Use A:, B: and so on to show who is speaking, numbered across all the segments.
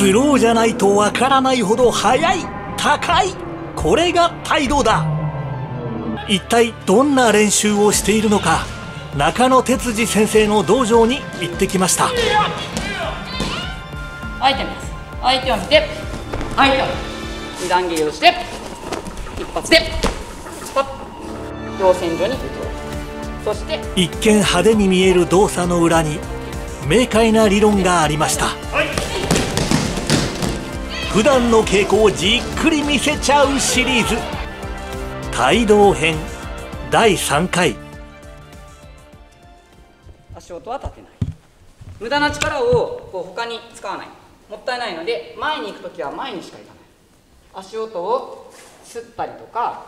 A: スローじゃないとわからないほど速い高い。これが態度だ。一体どんな練習をしているのか中野哲司先生の道場に行ってきました。
B: 相手見ます。相手を見て。相手を二段切りをして。一発で。パッ両線上に。そして。
A: 一見派手に見える動作の裏に明快な理論がありました普段の稽古をじっくり見せちゃうシリーズ。帯同編第3回。
B: 足音は立てない。無駄な力をこう他に使わない。もったいないので前に行く時は前にしか行かない。足音を吸ったりとか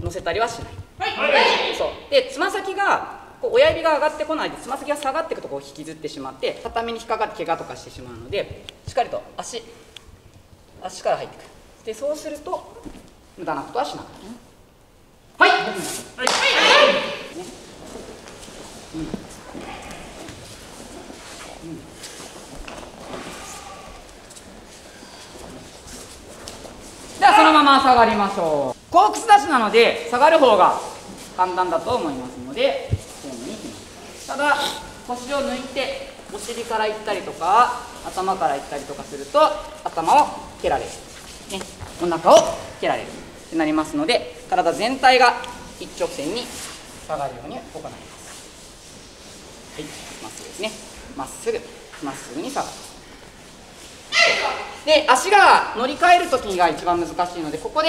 B: 乗せたりはしない、はい、そう。でつま先がこう親指が上がってこないでつま先が下がっていくとこう引きずってしまって畳に引っかかって怪我とかしてしまうのでしっかりと足足から入ってくる。でそうすると無駄なことはしなかったはい、はい。はい。ねうんではそのまま下がりましょうコークスダッシュなので下がる方が簡単だと思い。ますので丁寧にい。きますただ腰を抜い。てお尻からい。ったりとか頭からい。ったりとかすると頭を蹴られる、ね、お腹を蹴られる。ってなりますので体全体が一直線に下がるように行います。はい。まっすぐですね。まっすぐ。まっすぐに下がる。で足が乗り換える時が一番難しいのでここで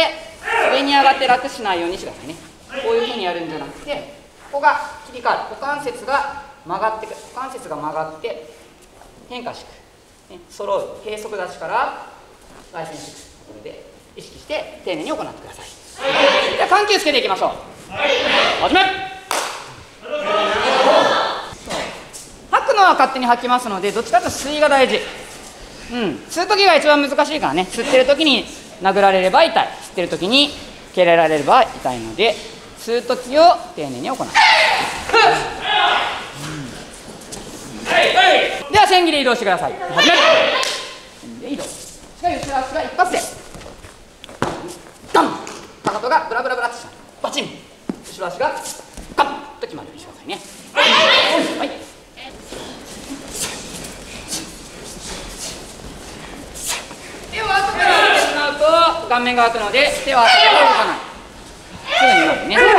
B: 上に上がって楽しないようにしてくださいね。こういうふうにやるんじゃなくてここが切り替わる。股関節が曲がってく股関節が曲がって変化していく、ね、揃う。閉塞立ちから外旋していくこれで意識して丁寧に行ってください。では緩急つけていきましょう。はい始め。吐くのは勝手に吐きますのでどっちかというと吸いが大事。うん、吸う時が一番難しいからね。吸ってる時に殴られれば痛い。吸ってる時に蹴られれば痛いので吸う時を丁寧に行う、うん、では線切り移動してください。始め。線切り移動。しっかり後ろ足が一発で。ガン。かかとがブラブラブラってした。バチン。後ろ足がガンと決まるようにしてくださいね。はい、はい顔面が開くので手は動かない。すぐに動くね。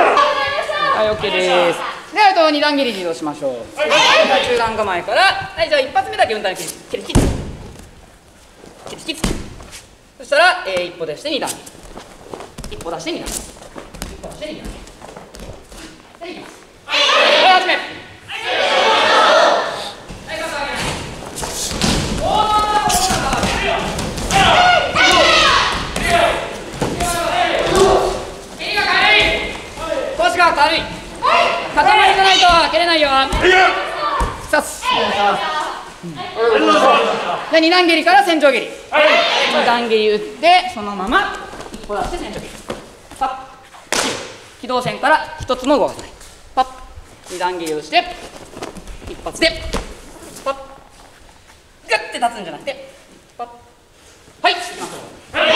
B: はい OK です。であと2段切りに移動しましょう、はい、中段構えからはいじゃあ一発目だけ運動切り切り切り切り切りそしたら、えー、一歩出して2段一歩出して2段一歩出して2段はいいきます。はい始め。が軽い。塊じゃないと蹴れないよさすで2段蹴りから線上蹴り2段切り打ってそのまま1個出って線パッ。軌道線から一つのゴールパッ。段切りをして一発でパッ。グッて立つんじゃなくてパッ。はい。行きましょうはい、は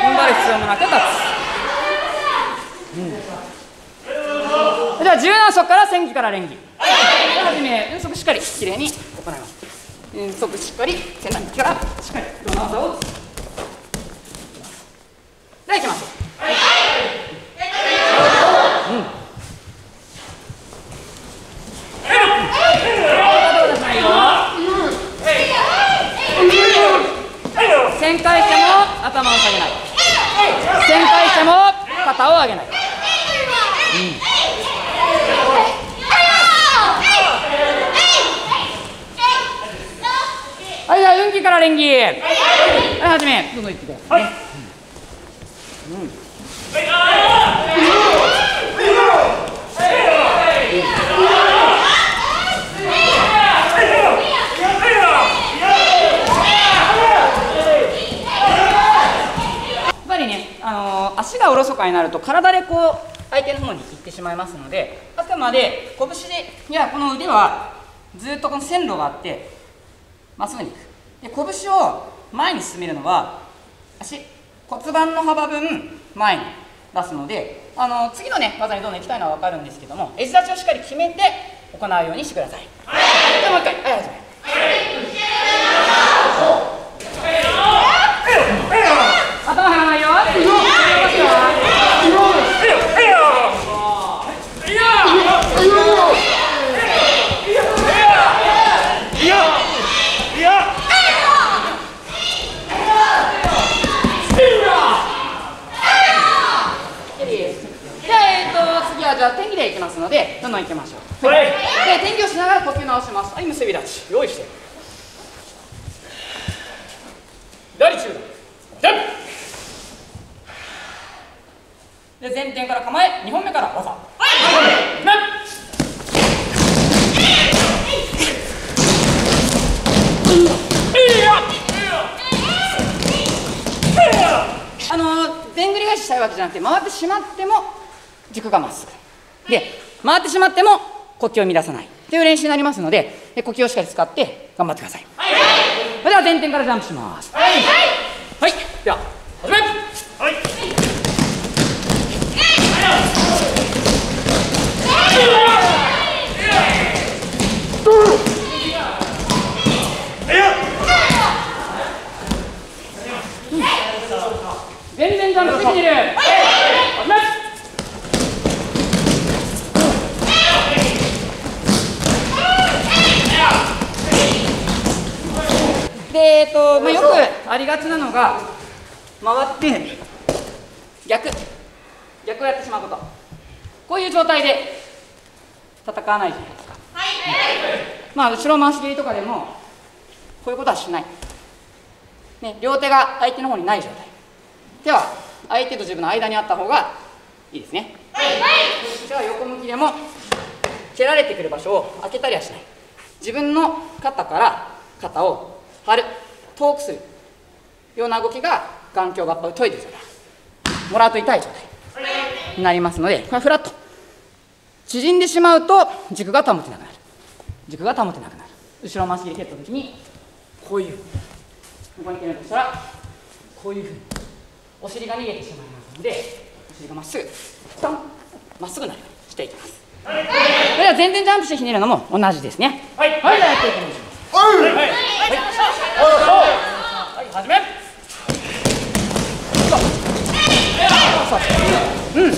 B: い、ん張る必要もなく立つ。17色から線起から連起はじ、め運足しっかりきれいに行います。運足しっかり線起からしっかりどの技をではいきます、うん。旋回しても頭を下げない。旋回しても肩を上げない、うんからはい始めどんどんいってください、ね、うん、やっぱりね、あのー、足足がおろそかになると体でこう相手の方に行ってしまいますのであくまで拳でいやこの腕はずっとこの線路があってまっすぐに行くで拳を前に進めるのは足骨盤の幅分前に出すのであの次のね技にどんどん行きたいのは分かるんですけどもエッジ立ちをしっかり決めて行うようにしてください、はい、じゃあもう一回はい始め頭張らないよじゃあ天気でいきますのでどんどんいきましょう。はい。で天気をしながら呼吸直します。はい結び立ち。用意して。左中段で前転から構え2本目から技。はい。あのでんぐり返ししたいわけじゃなくて回ってしまっても軸がまっすぐ。で回ってしまっても呼吸を乱さないという練習になりますので呼吸をしっかり使って頑張ってください、はい、それでは前転からジャンプします。はい、はい、では始めはい。全然ジャンプできてる、はい、で、えっとまあ、よくありがちなのが回って逆。逆をやってしまうこと。こういう状態で戦わないじゃないですか、はい、まあ後ろ回し蹴りとかでもこういうことはしない、ね、両手が相手の方にない状態。手は相手と自分の間にあった方がいいですね。はい、じゃあ横向きでも蹴られてくる場所を開けたりはしない。自分の肩から肩を張る遠くする。ような動きが眼鏡合羽を解いてる状態もらうと痛い状態になりますのでこれはフラット。縮んでしまうと軸が保てなくなる。軸が保てなくなる。後ろ回し切り蹴った時にこういうここに。蹴るとしたらこういうふうに。お尻が逃げてしまいますのでお尻がまっすぐトン。まっすぐなるようにしていきます。それでは全然ジャンプしてひねるのも同じですね。はい、はい、じゃあやっていきましょうはいはいはい始めうん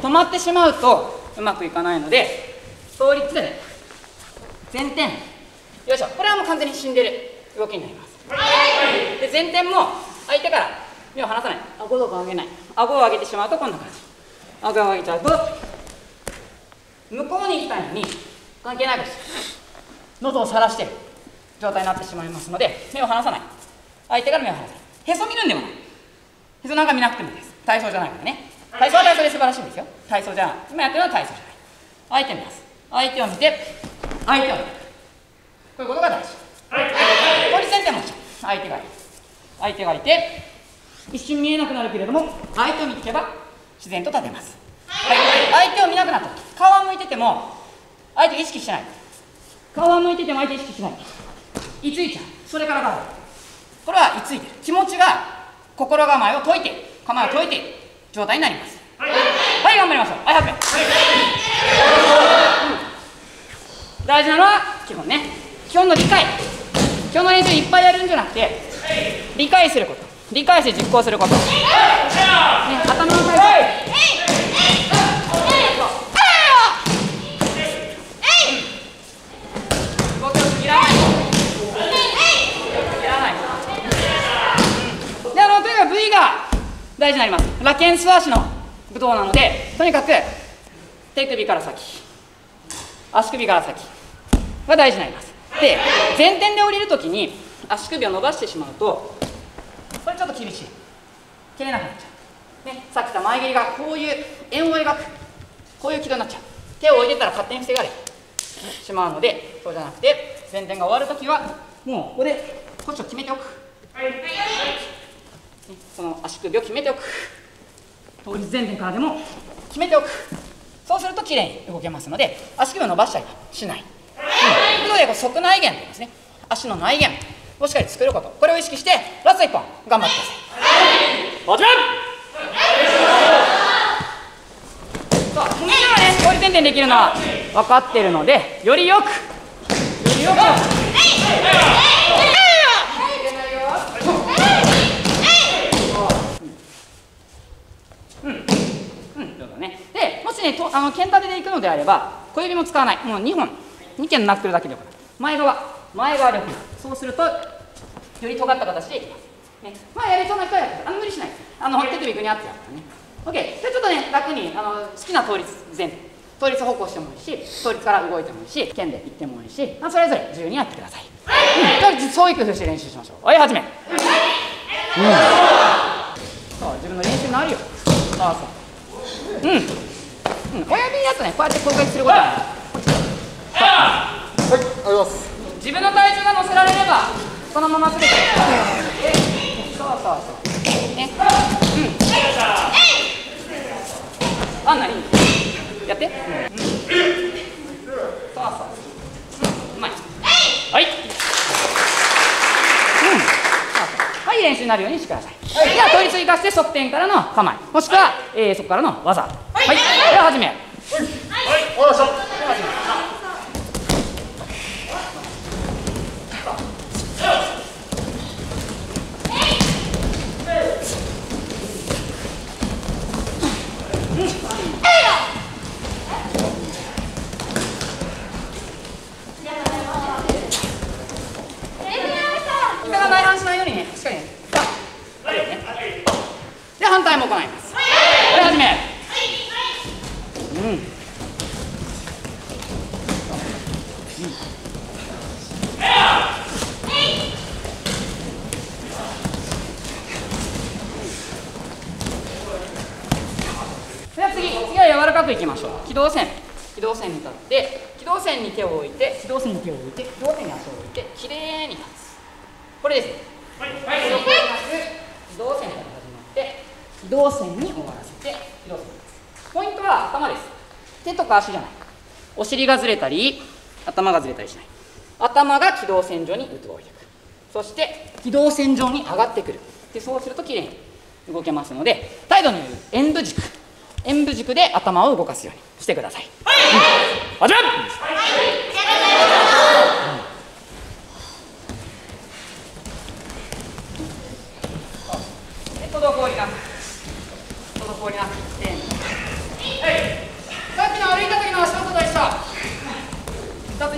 B: 止まってしまうとうまくいかないので倒立前転。よいしょ。これはもう完全に死んでる。動きになります。で前転も相手から目を離さない。顎とか上げない。顎を上げてしまうとこんな感じ顎を上げちゃうと向こうに行きたいのに関係ないです喉をさらしてる状態になってしまいますので目を離さない。相手から目を離さない。へそ見るんでもない。へそなんか見なくてもいいです。体操じゃないからね体操は体操で素晴らしいんですよ。体操じゃ今やってるのは体操じゃない。相手見ます。相手を見て相手を見る。こういうことが大事。これ先生も相手がいる。相手がいて一瞬見えなくなるけれども相手を見ていけば自然と立てます、はい、相手を見なくなった。顔は向いてても相手意識してない。顔は向いてても相手意識しない。いついちゃう。それからがこれはいついてる。気持ちが心構えを解いて構えを解いている状態になります。はい、はい、頑張りましょう。はい100円、うん、大事なのは基本ね。基本の理解。基本の練習いっぱいやるんじゃなくて理解すること。理解して実行すること、ね、頭の体操大事になります。ラケン素足の武道なのでとにかく手首から先足首から先が大事になります。で前転で降りるときに足首を伸ばしてしまうとこれちょっと厳しい。切れなくなっちゃう、ね、さっき言った前蹴りがこういう円を描くこういう軌道になっちゃう。手を置いてたら勝手に防がれしまうのでそうじゃなくて前転が終わるときはもうここでポジション決めておく、はいね、この足首を決めておく。倒立前転からでも。決めておく。そうするときれいに動けますので足首を伸ばしたりしない、うん、ということで側内弦といいますね。足の内弦をしっかり作ること。これを意識してラスト1本頑張ってください。始めさあもちろんね倒立前転できるのは分かっているのでよりよく。よりよくしねとあの剣立てでいくのであれば小指も使わない。もう2本。2剣なってるだけでよく前側。前側で行く。そうするとより尖った形で。いきます、ね、まあやりそうな人はやあの無理しない。あの手首グニャってやったね。OK じゃちょっとね楽にあの好きな倒立前倒立方向してもいいし倒立から動いてもいいし剣でいってもいいし、まあ、それぞれ自由にやってください、うん、そういう工夫して練習しましょう。はい始め、うん、そう自分の練習になるよ。そうそううん。うん、親指だとね。こうやって攻撃することははい。あります。自分の体重が乗せられればそのままてそうそうそう。ね。うん。あんなにやって、うん、そうそう、うまい。はい。うん。はい練習になるようにしてください、はい、では倒立生かして側転からの構え。もしくは、えー、そこからの技はい、では始めはい、終わりまし反対も行います。はい、始め。では次次は柔らかくいきましょう軌道線軌道線に立って軌道線に手を置いて軌道線に手を置いて軌道線に足を置いてきれいに立つこれですねはいはい軌道線から始まって軌道線に終わらせては頭です。手とか足じゃない。お尻がずれたり頭がずれたりしない。頭が軌道線上に動いてくそして軌道線上に上がってくる。でそうするときれいに動けますので態度による。演武軸。演武軸で頭を動かすようにしてください。はい、うん、始め、はい、うん。滞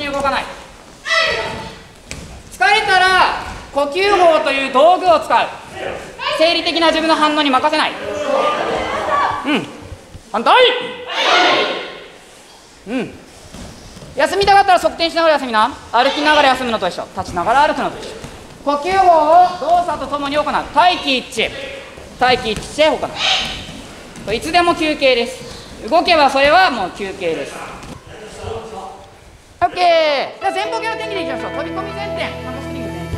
B: に動かない。疲れたら呼吸法という道具を使う。生理的な自分の反応に任せない。うん。反対。うん。休みたかったら側転しながら休みな。歩きながら休むのと一緒。立ちながら歩くのと一緒。呼吸法を動作とともに行う。待機一致。待機一致して行ういつでも休憩です。動けばそれはもう休憩です。OK じゃあ前方系の天気でいきましょう。飛び込み前転。ハムストリング前転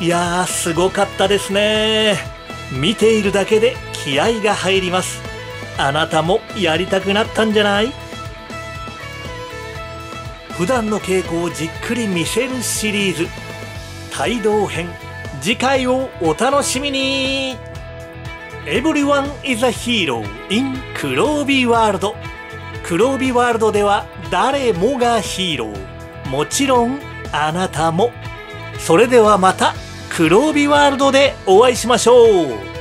B: 2
A: いやーすごかったですね。見ているだけで気合が入ります。あなたもやりたくなったんじゃない？普段の稽古をじっくり見せるシリーズ。帯同編。次回をお楽しみに。Everyone is a hero in 黒帯ワールド黒帯ワールドでは誰もがヒーロー。もちろんあなたも。それではまた黒帯ワールドでお会いしましょう。